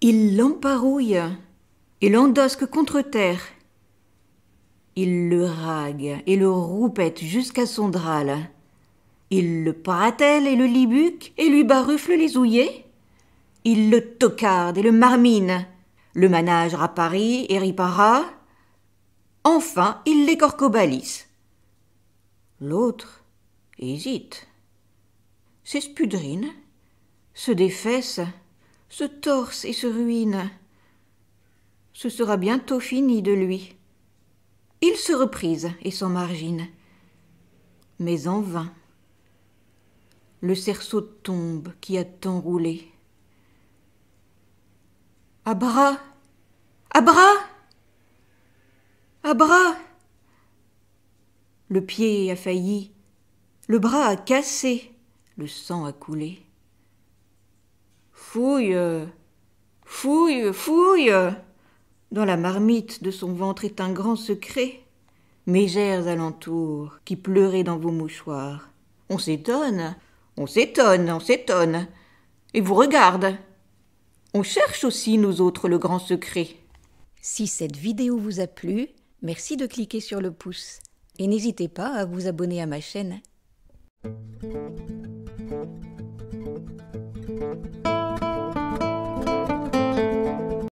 Il l'emparouille et l'endosque contre terre. Il le rague et le roupette jusqu'à son drap. Il le paratelle et le libuque et lui barufle les ouillets. Il le tocarde et le marmine, le manage à Paris et ripara. Enfin, il l'écorcobalisse. L'autre hésite, s'espudrine, se défesse, se torse et se ruine. Ce sera bientôt fini de lui. Il se reprise et s'en margine. Mais en vain. Le cerceau tombe qui a tant roulé. À bras À bras Bras Le pied a failli, le bras a cassé, le sang a coulé. Fouille, fouille, fouille. Dans la marmite de son ventre est un grand secret. Mégères alentours, qui pleuraient dans vos mouchoirs. On s'étonne, on s'étonne, on s'étonne, et vous regarde. On cherche aussi, nous autres, le grand secret. Si cette vidéo vous a plu, merci de cliquer sur le pouce. Et n'hésitez pas à vous abonner à ma chaîne.